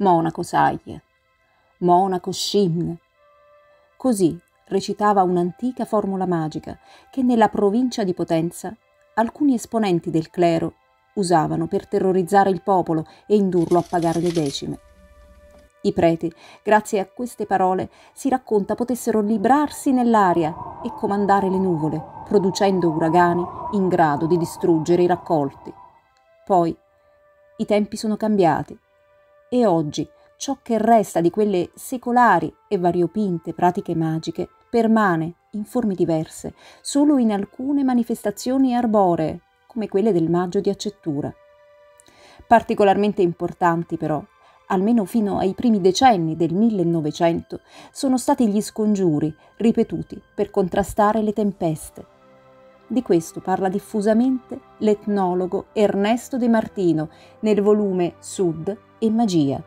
Monaco Saie, Monaco Shimne. Così recitava un'antica formula magica che nella provincia di Potenza alcuni esponenti del clero usavano per terrorizzare il popolo e indurlo a pagare le decime. I preti, grazie a queste parole, si racconta potessero librarsi nell'aria e comandare le nuvole, producendo uragani in grado di distruggere i raccolti. Poi i tempi sono cambiati e oggi ciò che resta di quelle secolari e variopinte pratiche magiche permane in forme diverse solo in alcune manifestazioni arboree, come quelle del maggio di accettura. Particolarmente importanti però almeno fino ai primi decenni del 1900, sono stati gli scongiuri ripetuti per contrastare le tempeste. Di questo parla diffusamente l'etnologo Ernesto De Martino nel volume Sud e Magia.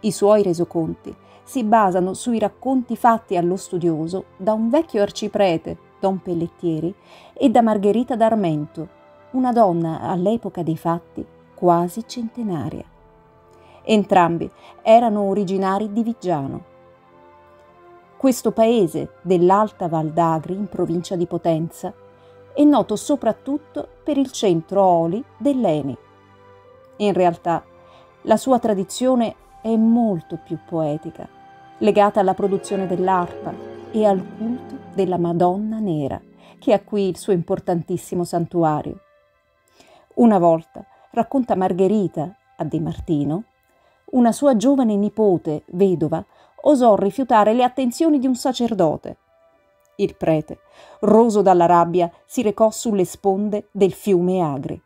I suoi resoconti si basano sui racconti fatti allo studioso da un vecchio arciprete, Don Pellettieri, e da Margherita d'Armento, una donna all'epoca dei fatti quasi centenaria. Entrambi erano originari di Viggiano. Questo paese dell'Alta Val d'Agri, in provincia di Potenza, è noto soprattutto per il centro oli dell'Eni. In realtà, la sua tradizione è molto più poetica, legata alla produzione dell'arpa e al culto della Madonna Nera, che ha qui il suo importantissimo santuario. Una volta, racconta Margherita a De Martino, una sua giovane nipote, vedova, osò rifiutare le attenzioni di un sacerdote. Il prete, roso dalla rabbia, si recò sulle sponde del fiume Agri.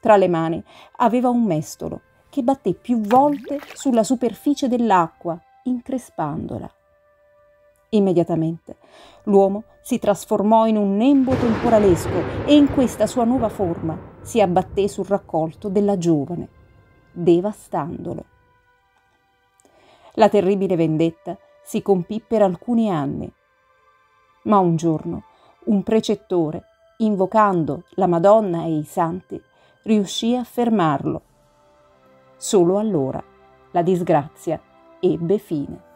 Tra le mani aveva un mestolo che batté più volte sulla superficie dell'acqua, increspandola. Immediatamente l'uomo si trasformò in un nembo temporalesco e in questa sua nuova forma si abbatté sul raccolto della giovane, devastandolo. La terribile vendetta si compì per alcuni anni. Ma un giorno un precettore, invocando la Madonna e i santi, riuscì a fermarlo. Solo allora la disgrazia ebbe fine.